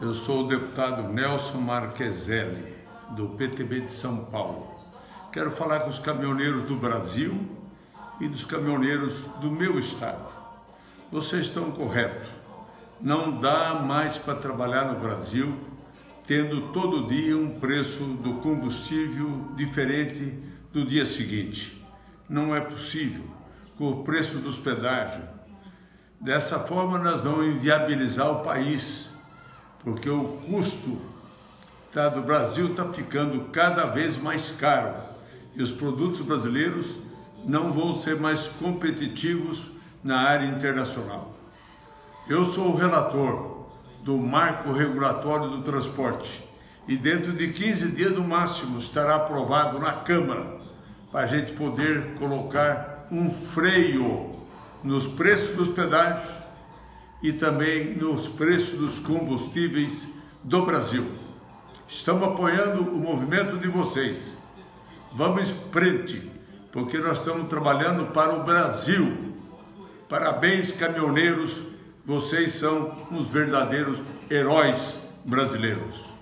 Eu sou o deputado Nelson Marqueselli, do PTB de São Paulo. Quero falar com os caminhoneiros do Brasil e dos caminhoneiros do meu estado. Vocês estão corretos. Não dá mais para trabalhar no Brasil tendo todo dia um preço do combustível diferente do dia seguinte. Não é possível, com o preço dos pedágios. Dessa forma, nós vamos inviabilizar o país porque o custo tá, do Brasil está ficando cada vez mais caro e os produtos brasileiros não vão ser mais competitivos na área internacional. Eu sou o relator do marco regulatório do transporte e dentro de 15 dias no máximo estará aprovado na Câmara para a gente poder colocar um freio nos preços dos pedágios e também nos preços dos combustíveis do Brasil. Estamos apoiando o movimento de vocês. Vamos em frente, porque nós estamos trabalhando para o Brasil. Parabéns, caminhoneiros, vocês são os verdadeiros heróis brasileiros.